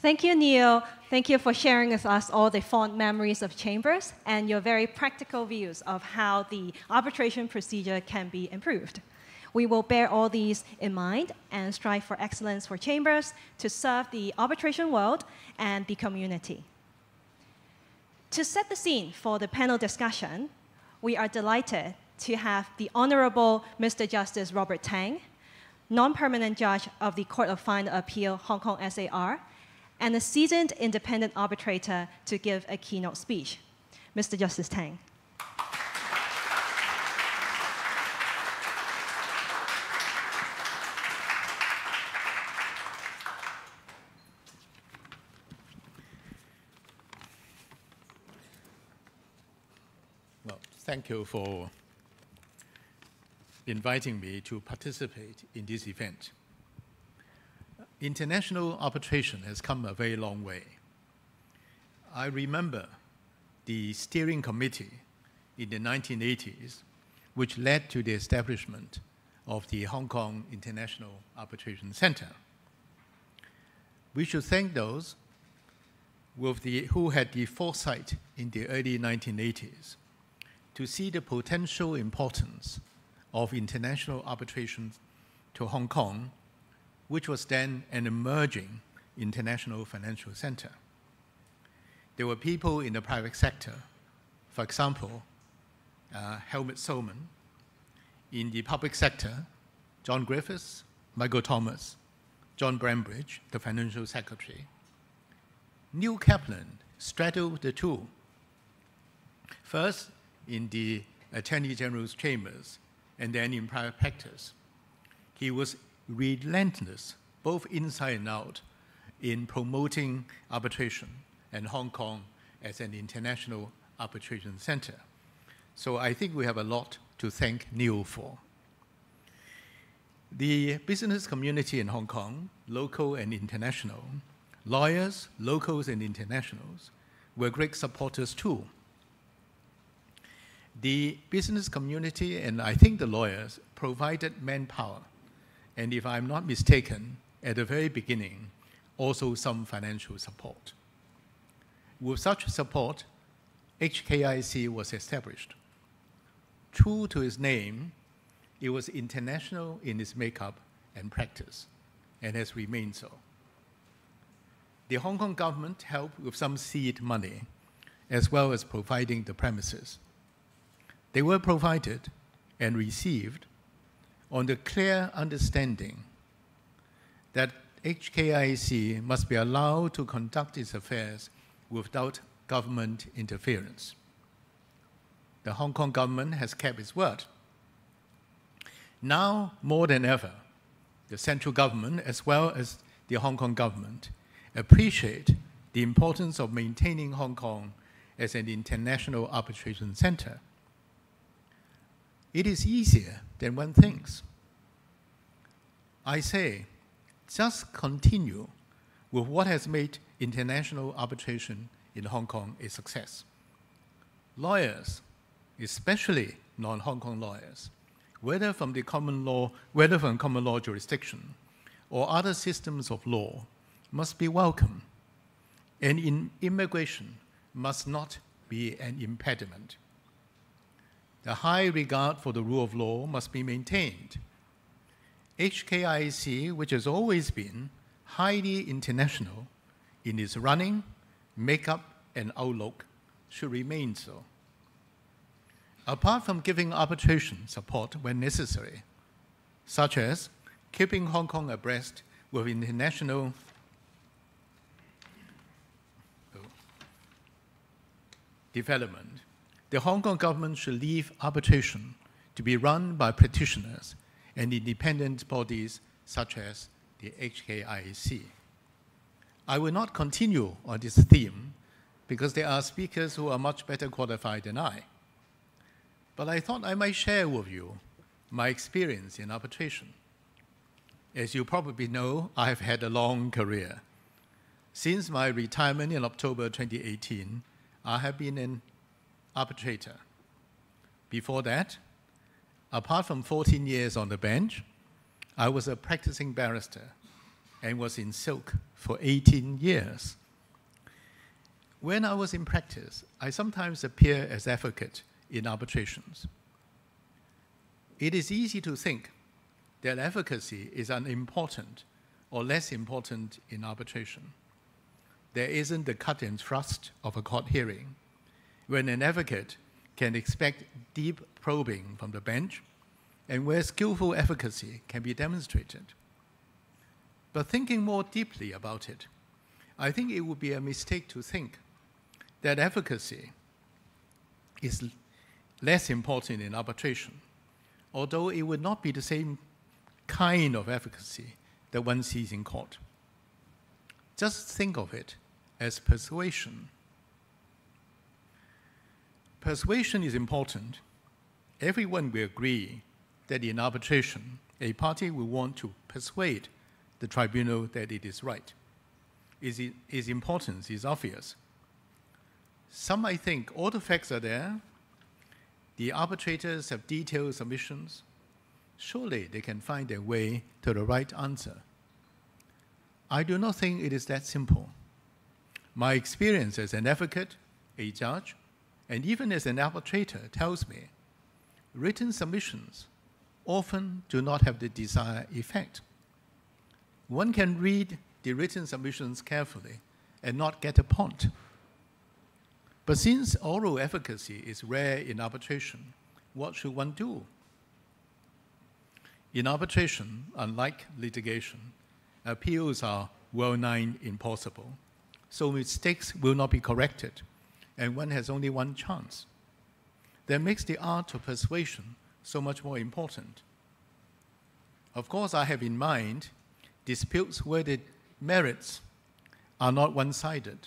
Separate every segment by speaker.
Speaker 1: Thank you, Neil. Thank you for sharing with us all the fond memories of chambers and your very practical views of how the arbitration procedure can be improved. We will bear all these in mind and strive for excellence for chambers to serve the arbitration world and the community. To set the scene for the panel discussion, we are delighted to have the Honorable Mr. Justice Robert Tang, non-permanent judge of the Court of Final Appeal, Hong Kong SAR, and a seasoned independent arbitrator to give a keynote speech. Mr. Justice Tang.
Speaker 2: Well, thank you for inviting me to participate in this event international arbitration has come a very long way. I remember the steering committee in the 1980s, which led to the establishment of the Hong Kong International Arbitration Center. We should thank those the, who had the foresight in the early 1980s to see the potential importance of international arbitration to Hong Kong which was then an emerging international financial center. There were people in the private sector, for example, uh, Helmut Sohmen. In the public sector, John Griffiths, Michael Thomas, John Bremridge, the financial secretary. Neil Kaplan straddled the two. First, in the Attorney General's chambers, and then in private practice. He was relentless, both inside and out, in promoting arbitration and Hong Kong as an international arbitration center. So I think we have a lot to thank Neil for. The business community in Hong Kong, local and international, lawyers, locals and internationals, were great supporters too. The business community and I think the lawyers provided manpower and if I'm not mistaken, at the very beginning, also some financial support. With such support, HKIC was established. True to its name, it was international in its makeup and practice, and has remained so. The Hong Kong government helped with some seed money, as well as providing the premises. They were provided and received on the clear understanding that HKIC must be allowed to conduct its affairs without government interference. The Hong Kong government has kept its word. Now, more than ever, the central government, as well as the Hong Kong government, appreciate the importance of maintaining Hong Kong as an international arbitration center it is easier than one thinks. I say, just continue with what has made international arbitration in Hong Kong a success. Lawyers, especially non-Hong Kong lawyers, whether from the common law, whether from common law jurisdiction or other systems of law, must be welcome. And in immigration must not be an impediment the high regard for the rule of law must be maintained. HKIC, which has always been highly international in its running, makeup, and outlook, should remain so. Apart from giving arbitration support when necessary, such as keeping Hong Kong abreast with international development, the Hong Kong government should leave arbitration to be run by practitioners and independent bodies such as the HKIC. I will not continue on this theme because there are speakers who are much better qualified than I. But I thought I might share with you my experience in arbitration. As you probably know, I have had a long career. Since my retirement in October 2018, I have been an arbitrator. Before that, apart from 14 years on the bench, I was a practicing barrister and was in silk for 18 years. When I was in practice, I sometimes appear as advocate in arbitrations. It is easy to think that advocacy is unimportant or less important in arbitration. There isn't the cut and thrust of a court hearing when an advocate can expect deep probing from the bench and where skillful advocacy can be demonstrated. But thinking more deeply about it, I think it would be a mistake to think that advocacy is less important in arbitration, although it would not be the same kind of advocacy that one sees in court. Just think of it as persuasion. Persuasion is important. Everyone will agree that in arbitration, a party will want to persuade the tribunal that it is right. Its, its importance is obvious. Some might think all the facts are there, the arbitrators have detailed submissions, surely they can find their way to the right answer. I do not think it is that simple. My experience as an advocate, a judge, and even as an arbitrator tells me written submissions often do not have the desired effect. One can read the written submissions carefully and not get a point. But since oral advocacy is rare in arbitration, what should one do? In arbitration, unlike litigation, appeals are well nigh impossible, so mistakes will not be corrected, and one has only one chance. That makes the art of persuasion so much more important. Of course, I have in mind disputes where the merits are not one sided.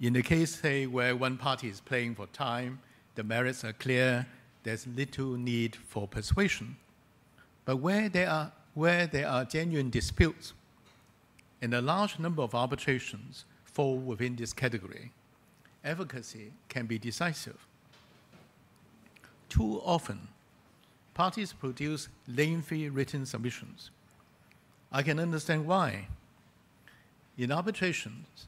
Speaker 2: In the case, say, where one party is playing for time, the merits are clear, there's little need for persuasion. But where there are, where there are genuine disputes, and a large number of arbitrations fall within this category, advocacy can be decisive. Too often, parties produce lengthy written submissions. I can understand why. In arbitrations,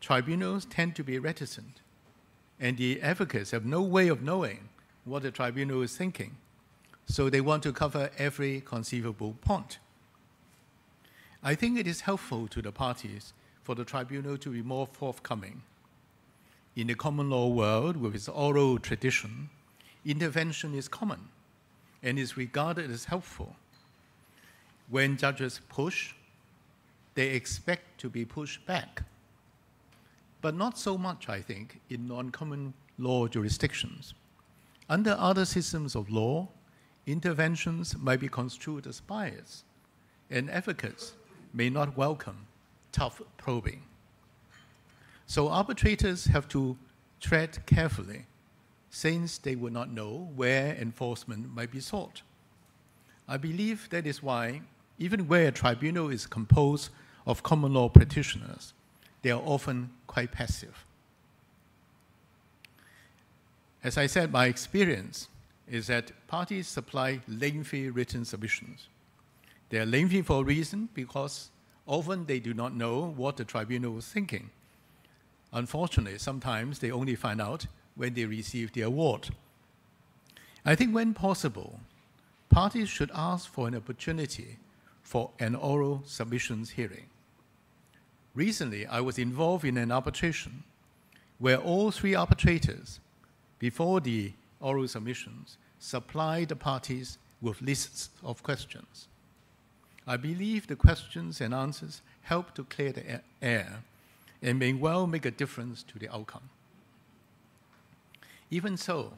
Speaker 2: tribunals tend to be reticent, and the advocates have no way of knowing what the tribunal is thinking, so they want to cover every conceivable point. I think it is helpful to the parties for the tribunal to be more forthcoming. In the common law world, with its oral tradition, intervention is common and is regarded as helpful. When judges push, they expect to be pushed back. But not so much, I think, in non common law jurisdictions. Under other systems of law, interventions might be construed as bias, and advocates may not welcome tough probing. So arbitrators have to tread carefully since they would not know where enforcement might be sought. I believe that is why, even where a tribunal is composed of common law practitioners, they are often quite passive. As I said, my experience is that parties supply lengthy written submissions. They are lengthy for a reason because often they do not know what the tribunal was thinking. Unfortunately, sometimes they only find out when they receive the award. I think when possible, parties should ask for an opportunity for an oral submissions hearing. Recently, I was involved in an arbitration where all three arbitrators, before the oral submissions, supplied the parties with lists of questions. I believe the questions and answers help to clear the air and may well make a difference to the outcome. Even so,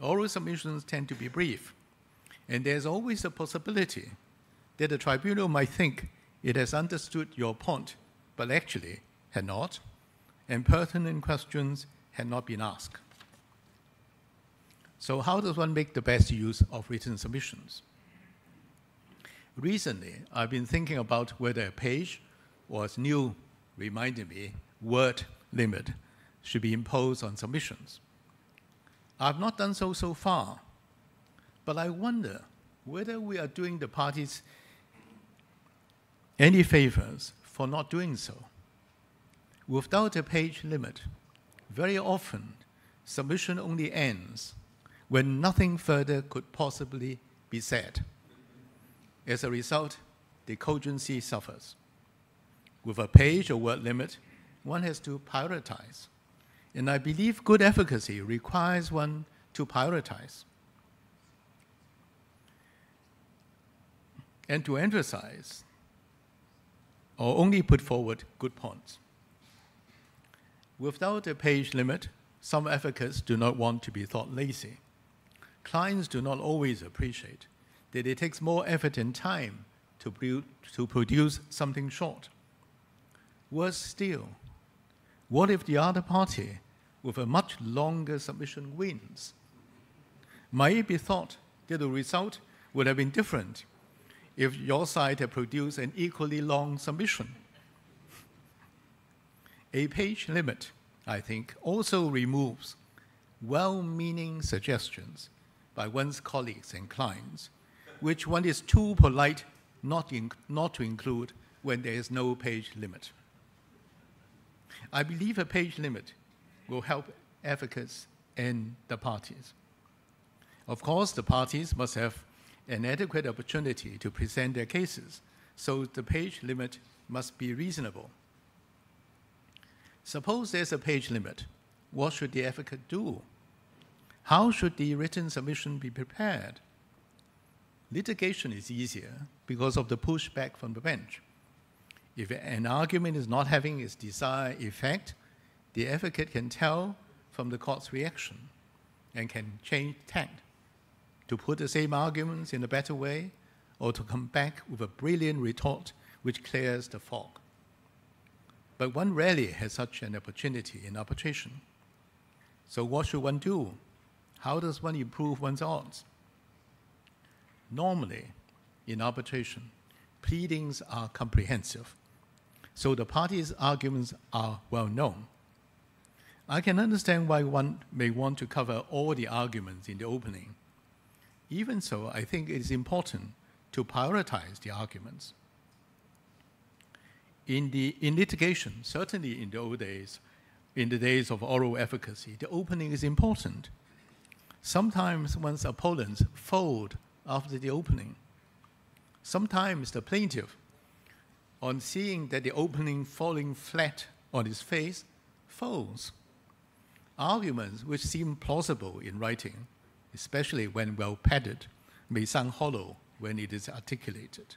Speaker 2: oral submissions tend to be brief, and there's always a possibility that the tribunal might think it has understood your point, but actually had not, and pertinent questions had not been asked. So, how does one make the best use of written submissions? Recently, I've been thinking about whether a page or as Neil reminded me, word limit should be imposed on submissions. I've not done so so far, but I wonder whether we are doing the parties any favors for not doing so. Without a page limit, very often submission only ends when nothing further could possibly be said. As a result, the cogency suffers. With a page or word limit, one has to prioritize. And I believe good advocacy requires one to prioritize. And to emphasize or only put forward good points. Without a page limit, some advocates do not want to be thought lazy. Clients do not always appreciate that it takes more effort and time to, to produce something short. Worse still, what if the other party with a much longer submission wins? Might it be thought that the result would have been different if your side had produced an equally long submission? A page limit, I think, also removes well meaning suggestions by one's colleagues and clients, which one is too polite not, in, not to include when there is no page limit. I believe a page limit will help advocates and the parties. Of course, the parties must have an adequate opportunity to present their cases, so the page limit must be reasonable. Suppose there's a page limit. What should the advocate do? How should the written submission be prepared? Litigation is easier because of the pushback from the bench. If an argument is not having its desired effect, the advocate can tell from the court's reaction and can change tact to put the same arguments in a better way or to come back with a brilliant retort which clears the fog. But one rarely has such an opportunity in arbitration. So, what should one do? How does one improve one's odds? Normally, in arbitration, pleadings are comprehensive, so the parties' arguments are well known. I can understand why one may want to cover all the arguments in the opening. Even so, I think it is important to prioritize the arguments. In, the, in litigation, certainly in the old days, in the days of oral advocacy, the opening is important. Sometimes one's opponents fold after the opening. Sometimes the plaintiff, on seeing that the opening falling flat on his face, folds. Arguments which seem plausible in writing, especially when well padded, may sound hollow when it is articulated.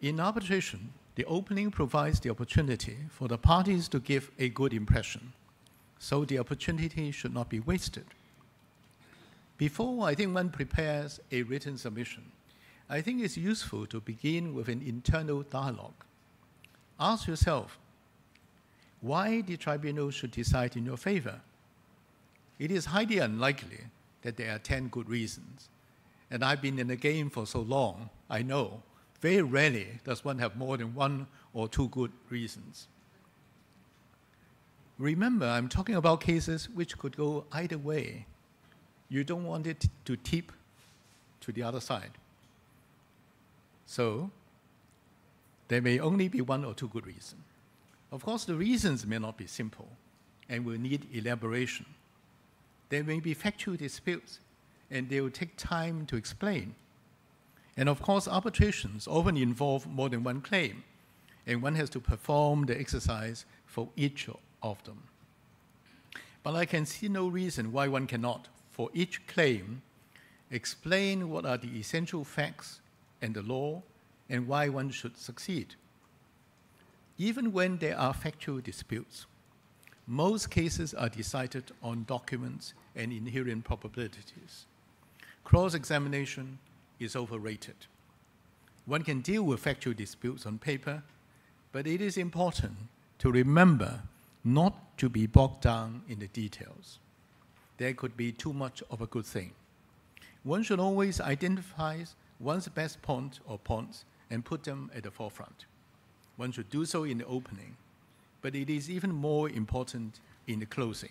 Speaker 2: In arbitration, the opening provides the opportunity for the parties to give a good impression, so the opportunity should not be wasted. Before I think one prepares a written submission, I think it's useful to begin with an internal dialogue. Ask yourself, why the tribunal should decide in your favor? It is highly unlikely that there are 10 good reasons. And I've been in the game for so long, I know very rarely does one have more than one or two good reasons. Remember, I'm talking about cases which could go either way you don't want it to tip to the other side. So there may only be one or two good reasons. Of course, the reasons may not be simple and will need elaboration. There may be factual disputes and they will take time to explain. And of course, arbitrations often involve more than one claim, and one has to perform the exercise for each of them. But I can see no reason why one cannot for each claim, explain what are the essential facts and the law and why one should succeed. Even when there are factual disputes, most cases are decided on documents and inherent probabilities. Cross examination is overrated. One can deal with factual disputes on paper, but it is important to remember not to be bogged down in the details there could be too much of a good thing. One should always identify one's best point or points and put them at the forefront. One should do so in the opening, but it is even more important in the closing.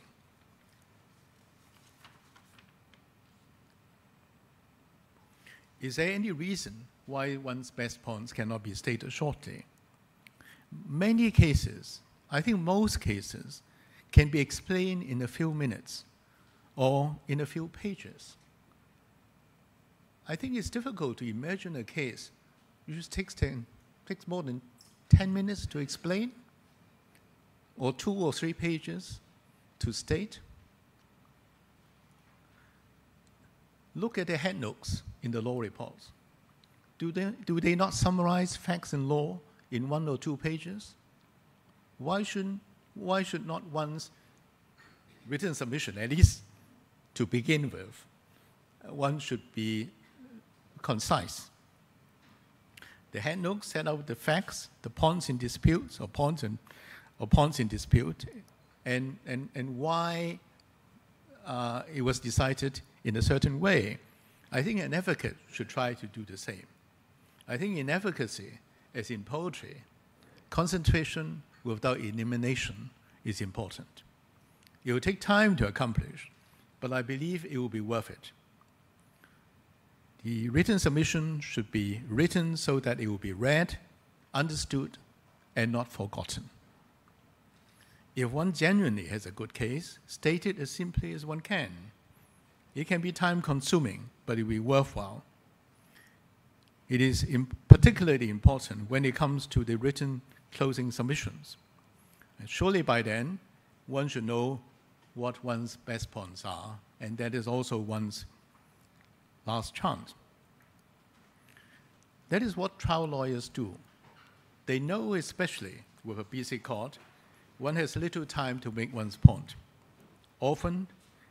Speaker 2: is there any reason why one's best points cannot be stated shortly? Many cases, I think most cases, can be explained in a few minutes or in a few pages. I think it's difficult to imagine a case which takes, 10, takes more than 10 minutes to explain, or two or three pages to state. Look at the headnotes in the law reports. Do they, do they not summarize facts and law in one or two pages? Why, should why should not one's written submission, at least to begin with, one should be concise? The headnotes set out the facts, the points in dispute, or points in, or points in dispute, and, and, and why uh, it was decided in a certain way. I think an advocate should try to do the same. I think in advocacy, as in poetry, concentration without elimination is important. It will take time to accomplish, but I believe it will be worth it. The written submission should be written so that it will be read, understood, and not forgotten. If one genuinely has a good case, state it as simply as one can. It can be time consuming, but it will be worthwhile. It is particularly important when it comes to the written closing submissions. And surely by then, one should know what one's best points are, and that is also one's last chance. That is what trial lawyers do. They know, especially with a busy court, one has little time to make one's point. Often,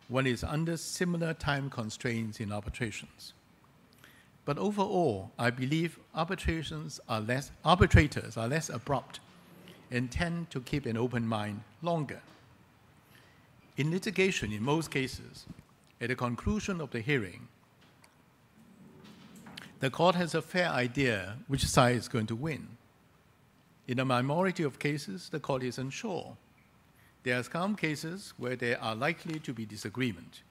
Speaker 2: one is under similar time constraints in arbitrations. But overall, I believe arbitrations are less, arbitrators are less abrupt and tend to keep an open mind longer. In litigation, in most cases, at the conclusion of the hearing, the court has a fair idea which side is going to win. In a minority of cases, the court is unsure. There are some cases where there are likely to be disagreement.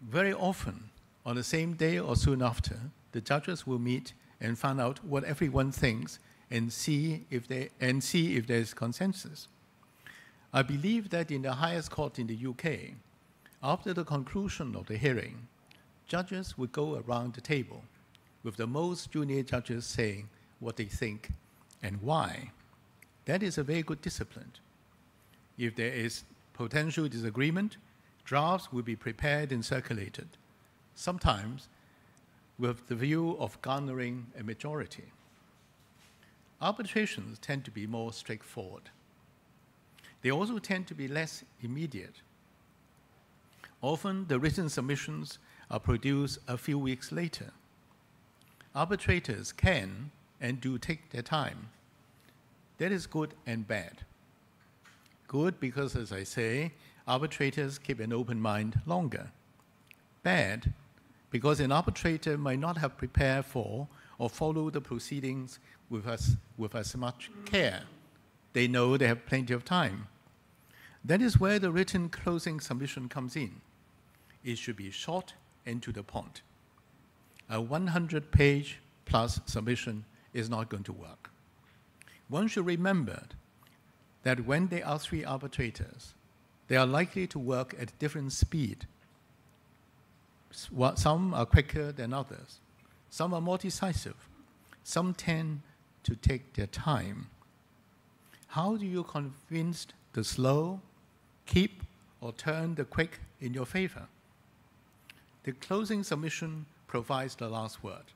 Speaker 2: Very often, on the same day or soon after, the judges will meet and find out what everyone thinks and see if, they, and see if there is consensus. I believe that in the highest court in the UK, after the conclusion of the hearing, judges would go around the table with the most junior judges saying what they think and why. That is a very good discipline. If there is potential disagreement, drafts will be prepared and circulated, sometimes with the view of garnering a majority. Arbitrations tend to be more straightforward. They also tend to be less immediate. Often the written submissions Uh, are produced a few weeks later. Arbitrators can and do take their time. That is good and bad. Good because, as I say, arbitrators keep an open mind longer. Bad because an arbitrator might not have prepared for or followed the proceedings with as, with as much care. They know they have plenty of time. That is where the written closing submission comes in. It should be short and to the point. A 100 page plus submission is not going to work. One should remember that when there are three arbitrators, they are likely to work at different speed. Some are quicker than others. Some are more decisive. Some tend to take their time. How do you convince the slow, keep, or turn the quick in your favor? The closing submission provides the last word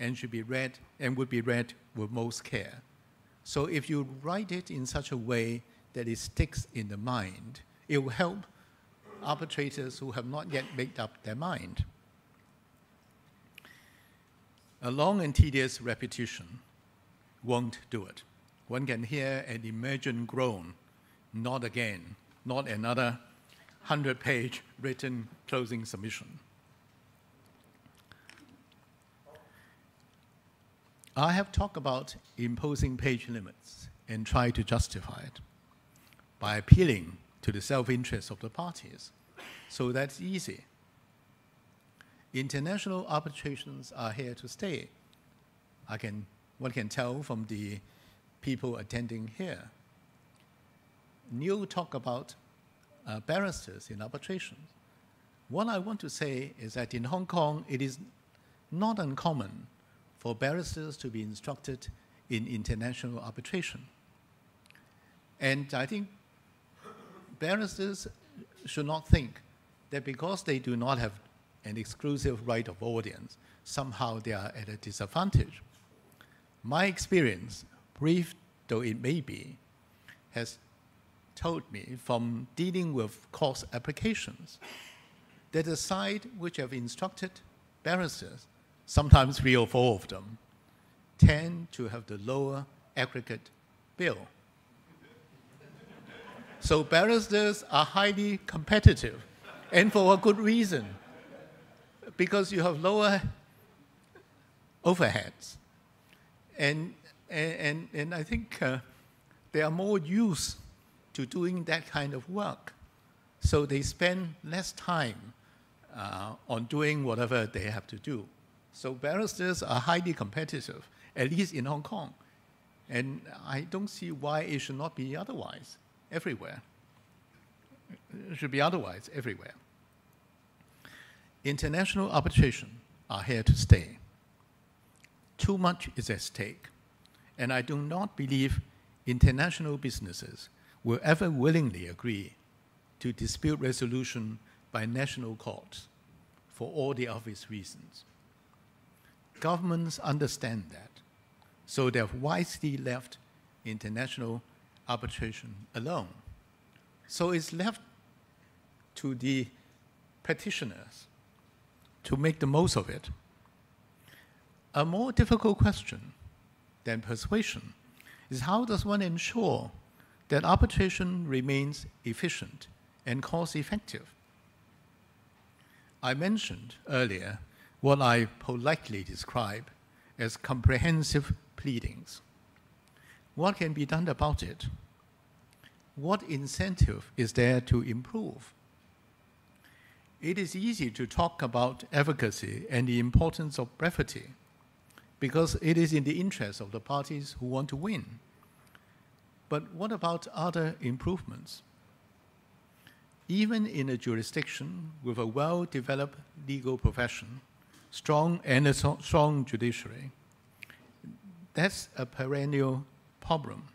Speaker 2: and should be read and would be read with most care. So if you write it in such a way that it sticks in the mind, it will help arbitrators who have not yet made up their mind. A long and tedious repetition won't do it. One can hear an imagined groan, not again, not another 100 page written closing submission. I have talked about imposing page limits and tried to justify it by appealing to the self interest of the parties. So that's easy. international arbitrations are here to stay. I can, one can tell from the people attending here. Neil talked about uh, barristers in arbitrations. What I want to say is that in Hong Kong, it is not uncommon for barristers to be instructed in international arbitration. And I think barristers should not think that because they do not have an exclusive right of audience, somehow they are at a disadvantage. My experience, brief though it may be, has told me from dealing with costs applications that the side which have instructed barristers, sometimes three or four of them, tend to have the lower aggregate bill. so barristers are highly competitive, and for a good reason, because you have lower overheads. And, and, and I think uh, they are more used to doing that kind of work. So they spend less time uh, on doing whatever they have to do. So barristers are highly competitive, at least in Hong Kong. And I don't see why it should not be otherwise everywhere. It should be otherwise everywhere. International arbitration are here to stay. Too much is at stake, and I do not believe international businesses will ever willingly agree to dispute resolution by national courts for all the obvious reasons. Governments understand that, so they have wisely left international arbitration alone. So it's left to the petitioners to make the most of it. A more difficult question than persuasion is how does one ensure that arbitration remains efficient and cost effective? I mentioned earlier what I politely describe as comprehensive pleadings. What can be done about it? What incentive is there to improve? It is easy to talk about advocacy and the importance of brevity because it is in the interest of the parties who want to win. But what about other improvements? Even in a jurisdiction with a well developed legal profession, strong and a strong judiciary, that's a perennial problem.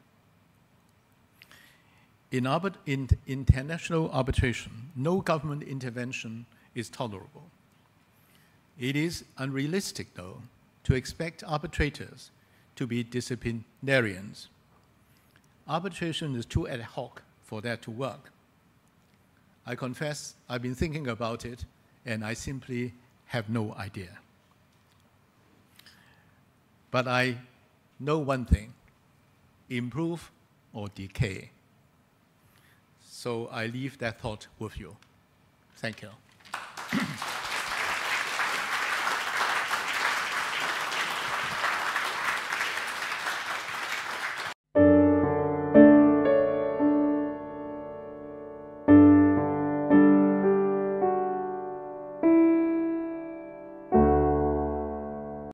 Speaker 2: In, in, international arbitration, no government intervention is tolerable. It is unrealistic, though, to expect arbitrators to be disciplinarians. Arbitration is too ad hoc for that to work. I confess I've been thinking about it and I simply have no idea. But I know one thing improve or decay so I leave that thought with you. Thank you.